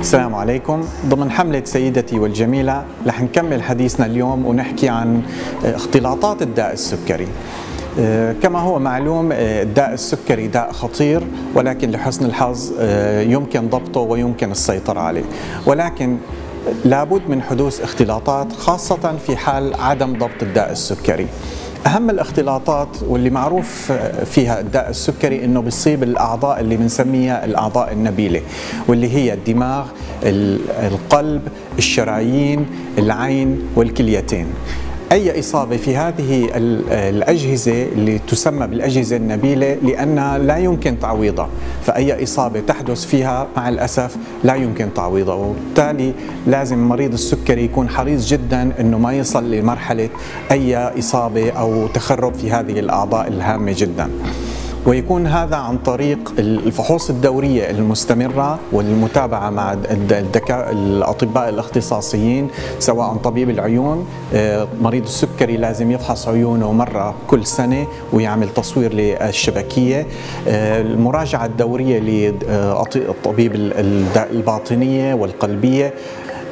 السلام عليكم. ضمن حملة سيدتي والجميلة رح نكمل حديثنا اليوم ونحكي عن اختلاطات الداء السكري. آه، كما هو معلوم آه، الداء السكري داء خطير ولكن لحسن الحظ آه، يمكن ضبطه ويمكن السيطرة عليه. ولكن لابد من حدوث اختلاطات خاصة في حال عدم ضبط الداء السكري. أهم الاختلاطات واللي معروف فيها الداء السكري إنه بيصيب الأعضاء اللي بنسميها الأعضاء النبيلة واللي هي الدماغ القلب الشرايين العين والكليتين. أي إصابة في هذه الأجهزة اللي تسمى بالأجهزة النبيلة لأنها لا يمكن تعويضها. فأي إصابة تحدث فيها مع الأسف لا يمكن تعويضها. وبالتالي لازم مريض السكري يكون حريص جدا أنه ما يصل لمرحلة أي إصابة أو تخرب في هذه الأعضاء الهامة جدا. ويكون هذا عن طريق الفحوص الدورية المستمرة والمتابعة مع الدكا... الأطباء الاختصاصيين سواء طبيب العيون آه، مريض السكري لازم يفحص عيونه مرة كل سنة ويعمل تصوير للشبكية. آه، المراجعة الدورية للطبيب الباطنية والقلبية.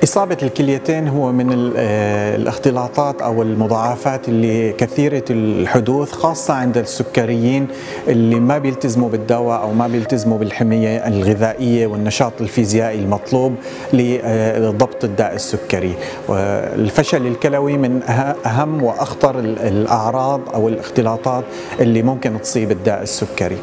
إصابة الكليتين هو من آه، الاختلاطات أو المضاعفات اللي كثيرة الحدوث خاصة عند السكريين اللي ما بيلتزموا بالدواء أو ما بيلتزموا بالحمية الغذائية والنشاط الفيزيائي المطلوب لضبط الداء السكري. الفشل الكلوي من أهم وأخطر الأعراض أو الاختلاطات اللي ممكن تصيب الداء السكري.